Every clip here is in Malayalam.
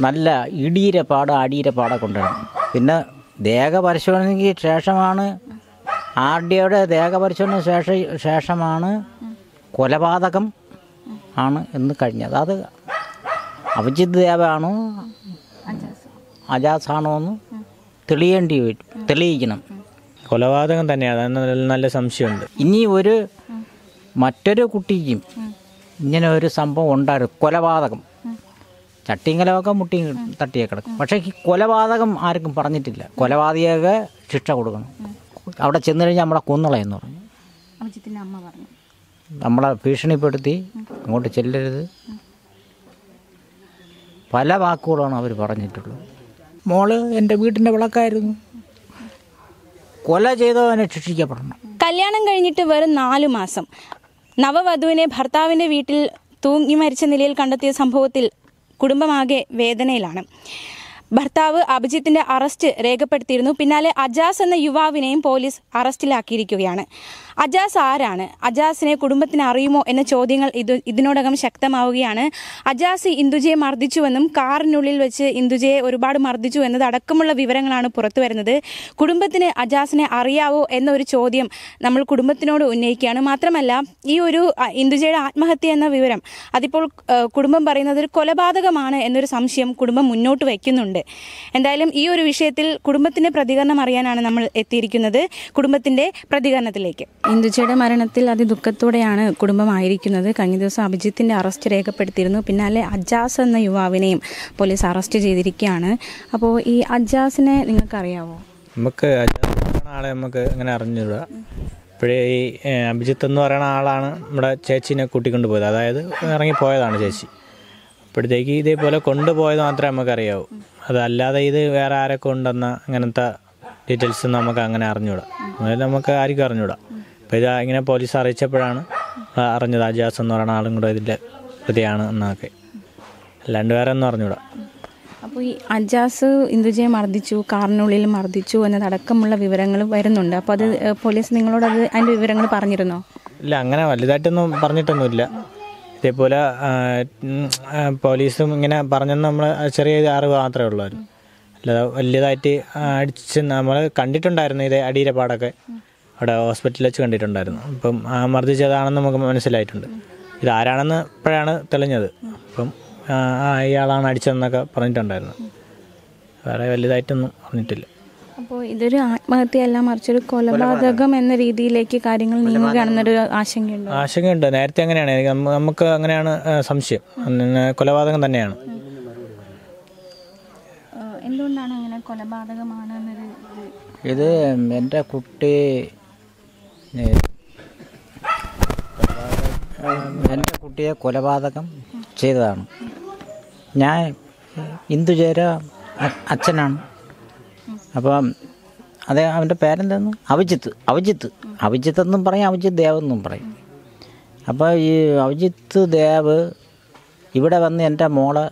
നല്ല ഇടിയിര പാട അടിയിര പാട കൊണ്ടുവരണം. പിന്നെ ദേഹ പരിശോധനയ്ക്ക് ശേഷമാണ് ആർ ഡി ഒയുടെ ദേഹ പരിശോധന ശേഷ ശേഷമാണ് കൊലപാതകം ആണ് എന്ന് കഴിഞ്ഞത്. അത് അഭിജിത് ദേവാണോ അജാസാണോ എന്ന് തെളിയേണ്ടി വരും തെളിയിക്കണം. കൊലപാതകം തന്നെയാണ്. നല്ല സംശയമുണ്ട്. ഇനി ഒരു മറ്റൊരു കുട്ടിക്കും ഇങ്ങനെ ഒരു സംഭവം ഉണ്ടായിരുന്നു. കൊലപാതകം. ചട്ടിയും കലമൊക്കെ മുട്ടിയും തട്ടിയെ കിടക്കും. പക്ഷേ ഈ കൊലപാതകം ആർക്കും പറഞ്ഞിട്ടില്ല. കൊലപാതകയൊക്കെ ശിക്ഷ കൊടുക്കണം. അവിടെ ചെന്ന് കഴിഞ്ഞാൽ നമ്മളെ കൊന്നളയെന്ന് പറഞ്ഞു. അഭിജിത്തിന്റെ അമ്മ പറഞ്ഞു. നമ്മളെ ഭീഷണിപ്പെടുത്തി അങ്ങോട്ട് ചെല്ലരുത്. പല വാക്കുകളാണ് അവർ പറഞ്ഞിട്ടുള്ളത്. മോൾ എന്റെ വീട്ടിന്റെ വിളക്കായിരുന്നു. കൊല ചെയ്തവനെ ശിക്ഷിക്കപ്പെടണം. കല്യാണം കഴിഞ്ഞിട്ട് വെറും നാലു മാസം. നവവധുവിനെ ഭർത്താവിന്റെ വീട്ടിൽ തൂങ്ങി മരിച്ച നിലയിൽ കണ്ടെത്തിയ സംഭവത്തിൽ കുടുംബമാകെ വേദനയിലാണ്. ഭർത്താവ് അഭിജിത്തിന്റെ അറസ്റ്റ് രേഖപ്പെടുത്തിയിരുന്നു. പിന്നാലെ അജാസ് എന്ന യുവാവിനെയും പോലീസ് അറസ്റ്റിലാക്കിയിരിക്കുകയാണ്. അജാസ് ആരാണ്? അജാസിനെ കുടുംബത്തിന് അറിയുമോ എന്ന ചോദ്യങ്ങൾ ഇത് ഇതിനോടകം ശക്തമാവുകയാണ്. അജാസ് ഇന്ദുജയെ മർദ്ദിച്ചുവെന്നും കാറിനുള്ളിൽ വെച്ച് ഇന്ദുജയെ ഒരുപാട് മർദ്ദിച്ചു എന്നതടക്കമുള്ള വിവരങ്ങളാണ് പുറത്തുവരുന്നത് കുടുംബത്തിന് അജാസിനെ അറിയാവോ എന്നൊരു ചോദ്യം നമ്മൾ കുടുംബത്തിനോട് ഉന്നയിക്കുകയാണ്. മാത്രമല്ല ഈ ഒരു ഇന്ദുജയുടെ ആത്മഹത്യ എന്ന വിവരം അതിപ്പോൾ കുടുംബം പറയുന്നത് ഒരു കൊലപാതകമാണ് എന്നൊരു സംശയം കുടുംബം മുന്നോട്ട് വയ്ക്കുന്നുണ്ട്. എന്തായാലും ഈ ഒരു വിഷയത്തിൽ കുടുംബത്തിന്റെ പ്രതികരണം അറിയാനാണ് നമ്മൾ എത്തിയിരിക്കുന്നത്. കുടുംബത്തിന്റെ പ്രതികരണത്തിലേക്ക്. ഇന്ദുജയുടെ മരണത്തിൽ അതിദുഃഖത്തോടെയാണ് കുടുംബമായിരിക്കുന്നത്. കഴിഞ്ഞ ദിവസം അഭിജിത്തിന്റെ അറസ്റ്റ് രേഖപ്പെടുത്തിയിരുന്നു. പിന്നാലെ അജാസ് എന്ന യുവാവിനെയും പോലീസ് അറസ്റ്റ് ചെയ്തിരിക്കുകയാണ്. അപ്പോൾ ഈ അജാസിനെ നിങ്ങൾക്കറിയാവോ? നമുക്ക് ആളെ നമുക്ക് അങ്ങനെ അറിഞ്ഞൂടാ ഇപ്പോഴേ ഈ അഭിജിത്ത് എന്ന് പറയുന്ന ആളാണ് നമ്മുടെ ചേച്ചിനെ കൂട്ടിക്കൊണ്ട് പോയത്. അതായത് ഇറങ്ങിപ്പോയതാണ് ചേച്ചി. അപ്പോഴത്തേക്ക് ഇതേപോലെ കൊണ്ടുപോയത് മാത്രമേ നമുക്കറിയാവൂ. അതല്ലാതെ ഇത് വേറെ ആരൊക്കെ ഉണ്ടെന്ന അങ്ങനത്തെ ഡീറ്റെയിൽസ് നമുക്ക് അങ്ങനെ അറിഞ്ഞൂടാ. അതായത് നമുക്ക് ആർക്കും അറിഞ്ഞൂടാ. അപ്പോൾ ഇത് ഇങ്ങനെ പോലീസ് അറിയിച്ചപ്പോഴാണ് അറിഞ്ഞത്. അജാസ് എന്ന് പറയുന്ന ആളും കൂടെ ഇതിന്റെ പ്രതിയാണ് എന്നൊക്കെ. അല്ലാണ്ട് വേറെ ഒന്നും അറിഞ്ഞൂടാ. അപ്പോൾ ഈ അജാസ് ഇന്ദുജയെ മർദ്ദിച്ചു കാറിനുള്ളിൽ മർദ്ദിച്ചു എന്നതടക്കമുള്ള വിവരങ്ങൾ വരുന്നുണ്ട്. അപ്പോൾ അത് പോലീസ് നിങ്ങളോട് അത് അതിന്റെ വിവരങ്ങൾ പറഞ്ഞിരുന്നോ? ഇല്ല അങ്ങനെ വലുതായിട്ടൊന്നും പറഞ്ഞിട്ടൊന്നുമില്ല. ഇതേപോലെ പോലീസും ഇങ്ങനെ പറഞ്ഞെന്ന് നമ്മൾ ചെറിയ അറിവ് മാത്രമേ ഉള്ളൂ അല്ലാതെ വലിയതായിട്ട് അടിച്ച് നമ്മൾ കണ്ടിട്ടുണ്ടായിരുന്നു ഇതേ അടിയിലെ പാടൊക്കെ അവിടെ ഹോസ്പിറ്റലിൽ വെച്ച് കണ്ടിട്ടുണ്ടായിരുന്നു. അപ്പം മർദ്ദിച്ചതാണെന്ന് നമുക്ക് മനസ്സിലായിട്ടുണ്ട്. ഇതാരാണെന്ന് ഇപ്പോഴാണ് തെളിഞ്ഞത്. അപ്പം ഇയാളാണ് അടിച്ചതെന്നൊക്കെ പറഞ്ഞിട്ടുണ്ടായിരുന്നു. വേറെ വലുതായിട്ടൊന്നും പറഞ്ഞിട്ടില്ല. അപ്പോൾ ഇതൊരു ആത്മഹത്യയല്ല മറിച്ചൊരു കൊലപാതകം എന്ന രീതിയിലേക്ക് കാര്യങ്ങൾ നീങ്ങുകയാണെന്നൊരു ആശങ്കയുണ്ട്. ആശങ്കയുണ്ട്. നേരത്തെ അങ്ങനെയാണ്. നമുക്ക് അങ്ങനെയാണ് സംശയം. കൊലപാതകം തന്നെയാണ്. എന്തുകൊണ്ടാണ് അങ്ങനെ കൊലപാതകമാണ് ഇത്? എന്റെ കുട്ടി എന്റെ കുട്ടിയെ കൊലപാതകം ചെയ്തതാണ്. ഞാൻ ഇന്ദുചേര അച്ഛനാണ്. അപ്പം അതെ അവന്റെ പേരെന്താന്ന്? അഭിജിത്ത്. അഭിജിത്ത്. അഭിജിത്ത് എന്നും പറയും അഭിജിത്ത് ദേവ് എന്നും പറയും. അപ്പോൾ ഈ അഭിജിത്ത് ദേവ് ഇവിടെ വന്ന് എന്റെ മോളെ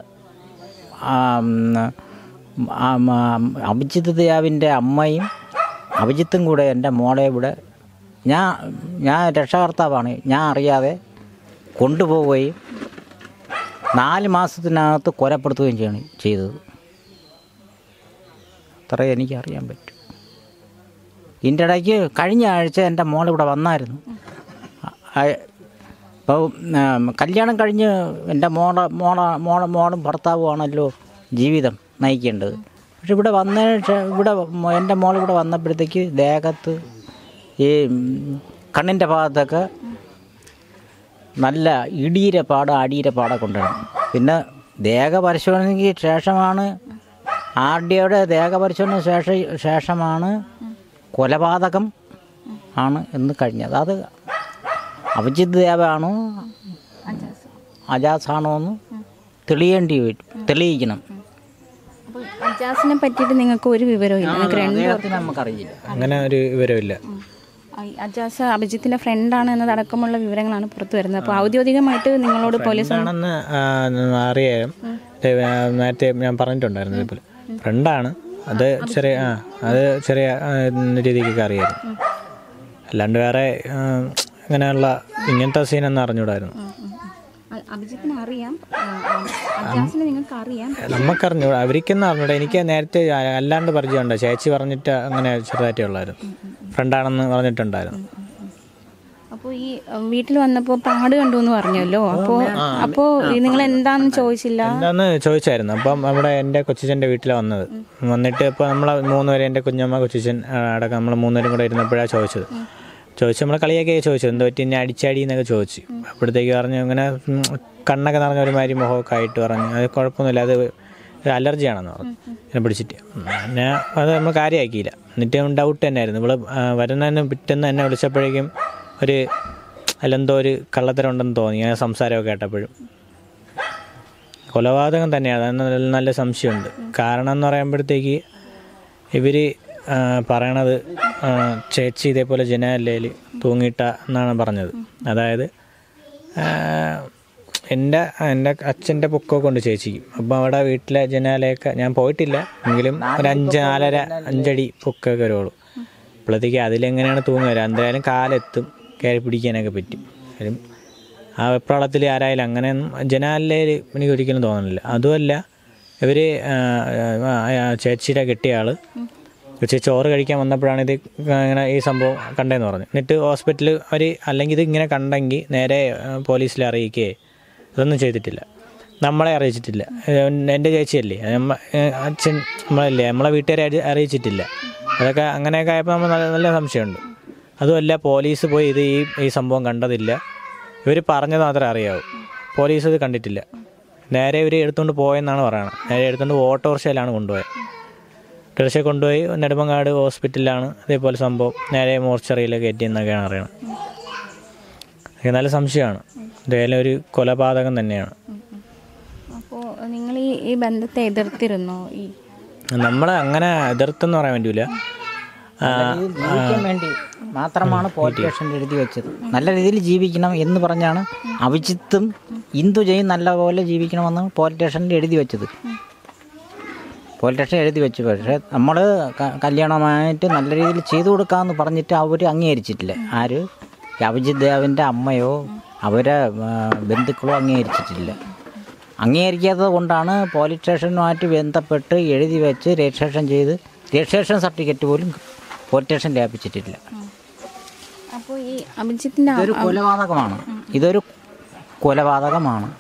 അഭിജിത്ത് ദേവിന്റെ അമ്മയും അഭിജിത്തും കൂടെ എന്റെ മോളെ ഇവിടെ ഞാൻ ഞാൻ രക്ഷകർത്താവാണ്. ഞാൻ അറിയാതെ കൊണ്ടുപോവുകയും നാല് മാസത്തിനകത്ത് കൊലപ്പെടുത്തുകയും ചെയ്യണം ചെയ്തത്. അത്രേ എനിക്കറിയാൻ പറ്റും. ഇതിന്റെ ഇടയ്ക്ക് കഴിഞ്ഞ ആഴ്ച എന്റെ മോൾ ഇവിടെ വന്നായിരുന്നു. ഇപ്പോൾ കല്യാണം കഴിഞ്ഞ് എന്റെ മോളെ മോളെ മോളെ മോളും ഭർത്താവുമാണല്ലോ ജീവിതം നയിക്കേണ്ടത്. പക്ഷെ ഇവിടെ വന്ന ഇവിടെ എന്റെ മോൾ ഇവിടെ വന്നപ്പോഴത്തേക്ക് ദേഹത്ത് ഈ കണ്ണിന്റെ ഭാഗത്തൊക്കെ നല്ല ഇടീരപ്പാട് പാട കൊണ്ടുവരണം പിന്നെ ദേഹ പരിശോധനയ്ക്ക് ശേഷമാണ് ആർ ഡിയുടെ ദേഹപരിശോധന ശേഷ ശേഷമാണ് കൊലപാതകം ആണ് എന്ന് കഴിഞ്ഞത്. അത് അഭിജിത് ദേവാണോ അജാസാണോ എന്ന് തെളിയേണ്ടി വരും തെളിയിക്കണം. അപ്പോൾ അജാസിനെ പറ്റിയിട്ട് നിങ്ങൾക്ക് ഒരു വിവരവും നമുക്കറിയില്ല. അങ്ങനെ ഒരു വിവരമില്ല അജാസ് അഭിജിത്തിന്റെ ഫ്രണ്ടാണ് എന്നതടക്കമുള്ള വിവരങ്ങളാണ് പുറത്തു വരുന്നത്. അപ്പോൾ ഔദ്യോഗികമായിട്ട് നിങ്ങളോട് പോലീസ് അറിയാം. നേരത്തെ ഞാൻ പറഞ്ഞിട്ടുണ്ടായിരുന്നു ഇതേപോലെ ഫ്രണ്ടാണ്. അത് ചെറിയ ആ അത് ചെറിയ രീതിക്ക് രീതിക്കൊക്കെ അറിയായിരുന്നു. അല്ലാണ്ട് വേറെ അങ്ങനെയുള്ള ഇങ്ങനെയുള്ള ഇങ്ങനത്തെ സീനൊന്നും അറിഞ്ഞൂടായിരുന്നു നമുക്കറിഞ്ഞു അവർക്കൊന്നും അറിഞ്ഞൂടാ. എനിക്ക് നേരത്തെ അല്ലാണ്ട് പരിചയമുണ്ട്. ചേച്ചി പറഞ്ഞിട്ട് അങ്ങനെ ചെറുതായിട്ടേ ഉള്ളായിരുന്നു. ഫ്രണ്ടാണെന്ന് പറഞ്ഞിട്ടുണ്ടായിരുന്നു. അപ്പോൾ ഈ വീട്ടിൽ വന്നപ്പോൾ പാട് കണ്ടു എന്ന് പറഞ്ഞല്ലോ അപ്പോൾ അപ്പോൾ നിങ്ങൾ എന്താന്ന് ചോദിച്ചില്ല? എന്താന്ന് ചോദിച്ചായിരുന്നു. അപ്പം നമ്മുടെ എന്റെ കൊച്ചിച്ചന്റെ വീട്ടിൽ വന്നത്. വന്നിട്ട് ഇപ്പോൾ നമ്മളെ മൂന്ന് എന്റെ എന്റെ കുഞ്ഞമ്മ കൊച്ചിച്ചൻ അടക്കം നമ്മൾ മൂന്നുപേരും കൂടെ ഇരുന്നപ്പോഴാണ് ചോദിച്ചത്. ചോദിച്ചു നമ്മളെ കളിയൊക്കെ ചോദിച്ചു. എന്താ പറ്റി? എന്നെ അടിച്ചാടി എന്നൊക്കെ ചോദിച്ചു. അപ്പോഴത്തേക്ക് പറഞ്ഞു ഇങ്ങനെ കണ്ണൊക്കെ നിറഞ്ഞ ഒരുമാതിരി മുഖമൊക്കെ ആയിട്ട് പറഞ്ഞു. അത് കുഴപ്പമൊന്നുമില്ല. അത് ഒരു അലർജിയാണെന്ന് പറഞ്ഞു. എന്നെ പിടിച്ചിട്ട്. പിന്നെ അത് നമ്മൾ കാര്യമാക്കിയില്ല എന്നിട്ട് ഡൗട്ട് തന്നെയായിരുന്നു. ഇവൾ വരുന്നതിന് പിറ്റേന്ന് എന്നെ വിളിച്ചപ്പോഴേക്കും ഒരു അതിലെന്തോ ഒരു കള്ളത്തരം ഉണ്ടെന്ന് തോന്നി. ഞാൻ സംസാരമൊക്കെ കേട്ടപ്പോഴും. കൊലപാതകം തന്നെയാണ് അത് നല്ല സംശയമുണ്ട്. കാരണം എന്ന് പറയുമ്പോഴത്തേക്ക് ഇവർ പറയണത് ചേച്ചി ഇതേപോലെ ജനാലയിൽ തൂങ്ങിയിട്ട എന്നാണ് പറഞ്ഞത്. അതായത് എന്റെ എന്റെ അച്ഛന്റെ പൊക്കമൊക്കെ ഉണ്ട് ചേച്ചിക്കും. അപ്പം അവിടെ വീട്ടിലെ ജനാലയൊക്കെ ഞാൻ പോയിട്ടില്ല. എങ്കിലും ഒരു അഞ്ച് നാലര അഞ്ചടി പൊക്കമൊക്കെ വരുവുള്ളൂ. അപ്പോഴത്തേക്ക് അതിലെങ്ങനെയാണ് തൂങ്ങുക? എന്തായാലും കാലെത്തും. കയറി പിടിക്കാനൊക്കെ പറ്റും. കാര്യം ആ വെപ്രാളത്തിൽ ആരായാലും അങ്ങനെ ജനാലയിൽ എനിക്ക് ഒരിക്കലും തോന്നുന്നില്ല അതുമല്ല ഇവർ ചേച്ചിയുടെ കെട്ടിയ ആൾ ചേച്ചി ചോറ് കഴിക്കാൻ വന്നപ്പോഴാണ് ഇത് ഇങ്ങനെ ഈ സംഭവം കണ്ടതെന്ന് പറഞ്ഞു. എന്നിട്ട് ഹോസ്പിറ്റലിൽ അവർ അല്ലെങ്കിൽ ഇത് ഇങ്ങനെ കണ്ടെങ്കിൽ നേരെ പോലീസിൽ അറിയിക്കുകയെ ഇതൊന്നും ചെയ്തിട്ടില്ല. നമ്മളെ അറിയിച്ചിട്ടില്ല. എന്റെ ചേച്ചിയല്ലേ. അത് നമ്മ അച്ഛൻ നമ്മളല്ലേ. നമ്മളെ വീട്ടുകാരെ അറിയിച്ചിട്ടില്ല. അതൊക്കെ അങ്ങനെയൊക്കെ ആയപ്പോൾ നമ്മൾ നല്ല നല്ല സംശയമുണ്ട്. അതുമല്ല പോലീസ് പോയി ഇത് ഈ ഈ സംഭവം കണ്ടതില്ല. ഇവർ പറഞ്ഞത് മാത്രമേ അറിയാവൂ. പോലീസ് ഇത് കണ്ടിട്ടില്ല. നേരെ ഇവർ എടുത്തുകൊണ്ട് പോയെന്നാണ് പറയുന്നത് നേരെ എടുത്തുകൊണ്ട് ഓട്ടോറിക്ഷയിലാണ് കൊണ്ടുപോയത് ഓട്ടോറിക്ഷ കൊണ്ടുപോയി നെടുമങ്ങാട് ഹോസ്പിറ്റലിലാണ് അതേപോലെ സംഭവം. നേരെ മോർച്ചറിയിൽ കയറ്റിയെന്നൊക്കെയാണ് അറിയണത്. നല്ല സംശയമാണ്. ഇതേലും ഒരു കൊലപാതകം തന്നെയാണ്. അപ്പോൾ നിങ്ങൾ ഈ ബന്ധത്തെ എതിർത്തിരുന്നോ? ഈ നമ്മൾ അങ്ങനെ എതിർത്തെന്ന് പറയാൻ പറ്റൂല. ജീവിക്കാൻ വേണ്ടി മാത്രമാണ് പോലീസ് എഴുതി വെച്ചത്. നല്ല രീതിയിൽ ജീവിക്കണം എന്ന് പറഞ്ഞാണ് അഭിജിത്തും ഇന്ദുജയും നല്ലപോലെ ജീവിക്കണമെന്ന് പോലീസ് സ്റ്റേഷനിൽ എഴുതി വെച്ചത്. പോലീസ് സ്റ്റേഷൻ എഴുതി വെച്ചു. പക്ഷേ നമ്മൾ കല്യാണമായിട്ട് നല്ല രീതിയിൽ ചെയ്തു കൊടുക്കാമെന്ന് പറഞ്ഞിട്ട് അവർ അംഗീകരിച്ചിട്ടില്ല. ആര്? അഭിജിത് ദേവിന്റെ അമ്മയോ അവരെ ബന്ധുക്കളോ അംഗീകരിച്ചിട്ടില്ല. അംഗീകരിക്കാത്തത് കൊണ്ടാണ് പോലീസ് സ്റ്റേഷനുമായിട്ട് ബന്ധപ്പെട്ട് എഴുതി വെച്ച് രജിസ്ട്രേഷൻ ചെയ്ത് രജിസ്ട്രേഷൻ സർട്ടിഫിക്കറ്റ് പോലും പോലീസ് വ്യാപിച്ചിട്ടില്ല. അപ്പോൾ ഈ അഭിജിത്തിന്റെ ഇതൊരു കൊലപാതകമാണ്. ഇതൊരു കൊലപാതകമാണ്.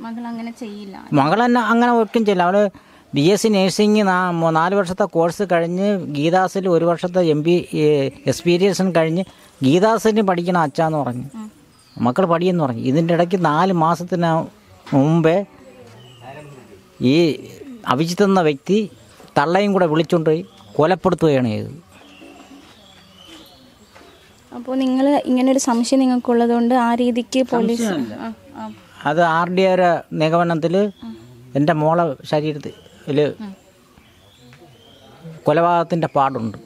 മകൾ അങ്ങനെ ചെയ്യില്ല. മകൾ തന്നെ അങ്ങനെ ഒട്ടും ചെയ്യില്ല. അവൾ ബി എസ് സി നേഴ്സിംഗ് നാല് വർഷത്തെ കോഴ്സ് കഴിഞ്ഞ് ഗീതാസിൽ ഒരു വർഷത്തെ എം ബി എക്സ്പീരിയൻസും കഴിഞ്ഞ് ഗീതാസിന് പഠിക്കണം അച്ഛാന്ന് പറഞ്ഞു. മക്കൾ പഠിയെന്ന് പറഞ്ഞു. ഇതിന്റെ ഇടയ്ക്ക് നാല് മാസത്തിന് മുമ്പേ ഈ അഭിജിത്ത് എന്ന വ്യക്തി തള്ളയും കൂടെ വിളിച്ചുകൊണ്ട് പോയി. കൊലപ്പെടുത്തുകയാണ് ചെയ്തത്. അപ്പോൾ നിങ്ങൾ ഇങ്ങനെ ഒരു സംശയം നിങ്ങൾക്കുള്ളത് കൊണ്ട് ആ രീതിക്ക് പോലീസ്. അത് ആർ ഡി ആരുടെ നിഗമനത്തിൽ എന്റെ മോളെ ശരീരത്തിൽ കൊലപാതകത്തിന്റെ പാടുണ്ട്.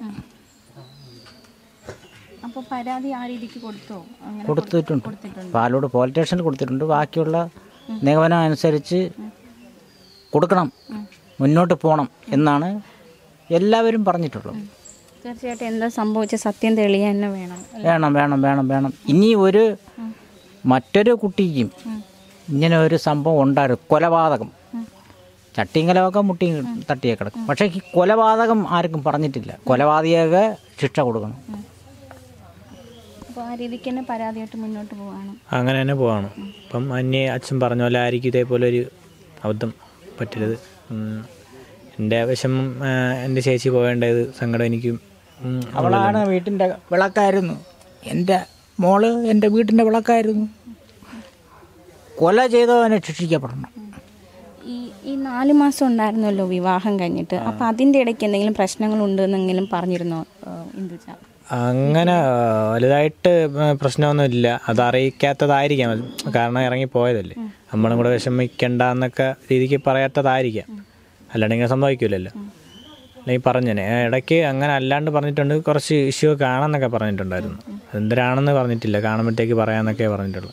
അപ്പോൾ പരാതി ആ രീതിക്ക് കൊടുത്തോ? അങ്ങനെ കൊടുത്തിട്ടുണ്ട്. പാലോട് പോലീസ് സ്റ്റേഷനിൽ കൊടുത്തിട്ടുണ്ട്. ബാക്കിയുള്ള നിഗമനം അനുസരിച്ച് കൊടുക്കണം. മുന്നോട്ട് പോകണം എന്നാണ് എല്ലാവരും പറഞ്ഞിട്ടുള്ളൂ. തീർച്ചയായിട്ടും എന്താ സംഭവിച്ച സത്യം തെളിയാൻ തന്നെ വേണം വേണം വേണം വേണം വേണം. ഇനി ഒരു മറ്റൊരു കുട്ടിക്കും ഇങ്ങനെ ഒരു സംഭവം ഉണ്ടായിരുന്നു കൊലപാതകം. ചട്ടിങ്കലമൊക്കെ മുട്ടിയും തട്ടിയെ കിടക്കും. പക്ഷേ ഈ കൊലപാതകം ആർക്കും പറഞ്ഞിട്ടില്ല. കൊലപാതകയൊക്കെ ശിക്ഷ കൊടുക്കണം. മുന്നോട്ട് പോവാണ്. അങ്ങനെ തന്നെ പോവാണ്. അപ്പം അന്യ അച്ഛൻ പറഞ്ഞ പോലെ ആയിരിക്കും ഇതേപോലെ ഒരു അബദ്ധം പറ്റരുത്. എന്റെ വിഷമം എന്റെ ചേച്ചി പോകേണ്ടത് സങ്കടം എനിക്കും അവളാണ് വീട്ടിന്റെ വിളക്കായിരുന്നു. എന്റെ മോൾ എന്റെ വീട്ടിന്റെ വിളക്കായിരുന്നു. കൊല ചെയ്തവനെ ശിക്ഷിക്കപ്പെടണം. ഈ ഈ നാല് മാസം ഉണ്ടായിരുന്നല്ലോ വിവാഹം കഴിഞ്ഞിട്ട്. അപ്പം അതിന്റെ ഇടയ്ക്ക് എന്തെങ്കിലും പ്രശ്നങ്ങൾ ഉണ്ടെന്നെങ്കിലും പറഞ്ഞിരുന്നോ ഇന്ദുജ? അങ്ങനെ വലുതായിട്ട് പ്രശ്നമൊന്നും ഇല്ല അത് അറിയിക്കാത്തതായിരിക്കാം. കാരണം കാരണം ഇറങ്ങിപ്പോയതല്ലേ നമ്മളും കൂടെ വിഷമിക്കണ്ട എന്നൊക്കെ രീതിക്ക് പറയാത്തതായിരിക്കാം. അല്ലാണ്ട് ഇങ്ങനെ സംഭവിക്കില്ലല്ലോ അല്ലെങ്കിൽ പറഞ്ഞേ ഇടയ്ക്ക് അങ്ങനെ അല്ലാണ്ട് പറഞ്ഞിട്ടുണ്ട് കുറച്ച് ഇഷ്യൂ കാണാന്നൊക്കെ പറഞ്ഞിട്ടുണ്ടായിരുന്നു. എന്തിനാണെന്ന് പറഞ്ഞിട്ടില്ല കാണുമ്പോഴത്തേക്ക് പറയാന്നൊക്കെ പറഞ്ഞിട്ടുള്ളൂ.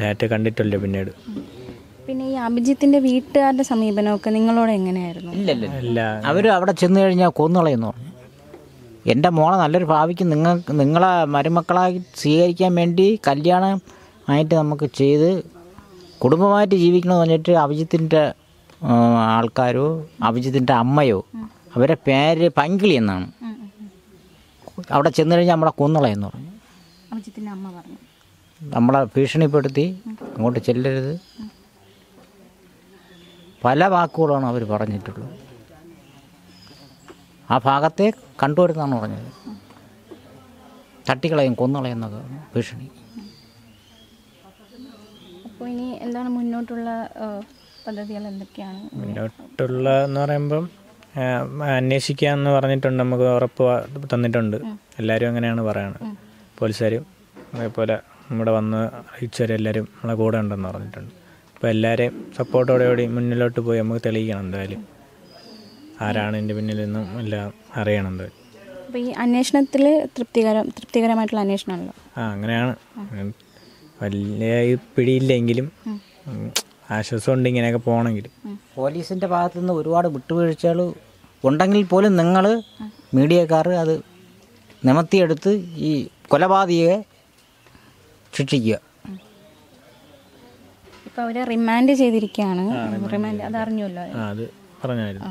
ഡാറ്റ കണ്ടിട്ടില്ല പിന്നീട്. പിന്നെ ഈ അഭിജിത്തിന്റെ വീട്ടുകാരുടെ സമീപനമൊക്കെ നിങ്ങളോട് എങ്ങനെയായിരുന്നു? ഇല്ലല്ലോ ഇല്ല അവർ അവിടെ ചെന്ന് കഴിഞ്ഞാൽ കൊന്നുകളയെന്ന് പറഞ്ഞു. എന്റെ മോളെ നല്ലൊരു ഭാവിക്ക് നിങ്ങൾ നിങ്ങളെ മരുമക്കളായി സ്വീകരിക്കാൻ വേണ്ടി കല്യാണം ആയിട്ട് നമുക്ക് ചെയ്ത് കുടുംബമായിട്ട് ജീവിക്കണമെന്ന് പറഞ്ഞിട്ട് അഭിജിത്തിന്റെ ആൾക്കാരോ അഭിജിത്തിന്റെ അമ്മയോ അവരെ പേര് പങ്കിളി എന്നാണ്. അവിടെ ചെന്ന് കഴിഞ്ഞാൽ നമ്മളെ കൊന്നളയെന്ന് പറഞ്ഞു. നമ്മളെ ഭീഷണിപ്പെടുത്തി അങ്ങോട്ട് ചെല്ലരുത്. പല വാക്കുകളാണ് അവർ പറഞ്ഞിട്ടുള്ളത്. ആ ഭാഗത്തെ കണ്ടുവരുന്നതാണ് പറഞ്ഞത്. തട്ടിക്കളയും കൊന്നുകളയെന്നൊക്കെ ഭീഷണി. അപ്പോൾ ഇനി എന്താണ് മുന്നോട്ടുള്ള പദ്ധതികൾ എന്തൊക്കെയാണ്? മുന്നോട്ടുള്ള എന്ന് പറയുമ്പം അന്വേഷിക്കാന്ന് പറഞ്ഞിട്ടുണ്ട് നമുക്ക് ഉറപ്പ് തന്നിട്ടുണ്ട്. എല്ലാവരും അങ്ങനെയാണ് പറയുന്നത് പോലീസുകാരും അതേപോലെ നമ്മുടെ വന്ന് അറിയിച്ചവരെല്ലാവരും നമ്മളെ കൂടെ ഉണ്ടെന്ന് പറഞ്ഞിട്ടുണ്ട്. അപ്പോൾ എല്ലാവരെയും സപ്പോർട്ടോടുകൂടി മുന്നിലോട്ട് പോയി നമുക്ക് തെളിയിക്കണം എന്തായാലും. ആരാണ് എന്റെ പിന്നിൽ നിന്നും എല്ലാം അറിയണം എന്തായാലും. അപ്പോൾ ഈ അന്വേഷണത്തിൽ തൃപ്തികരം തൃപ്തികരമായിട്ടുള്ള അന്വേഷണമല്ലോ ആ അങ്ങനെയാണ്. വലിയ പിടിയില്ലെങ്കിലും ആശ്വാസമുണ്ട് ഇങ്ങനെയൊക്കെ പോകണമെങ്കിൽ. പോലീസിന്റെ ഭാഗത്തു നിന്ന് ഒരുപാട് വിട്ടുവീഴ്ചകൾ ഉണ്ടെങ്കിൽ പോലും നിങ്ങൾ മീഡിയക്കാർ അത് നിമത്തിയെടുത്ത് ഈ കൊലപാതകയെ ശിക്ഷിക്കുക. ഇപ്പോൾ അവരെ റിമാൻഡ് ചെയ്തിരിക്കുകയാണ്. റിമാൻഡ് അത് അറിഞ്ഞല്ലോ അത് പറഞ്ഞായിരുന്നു.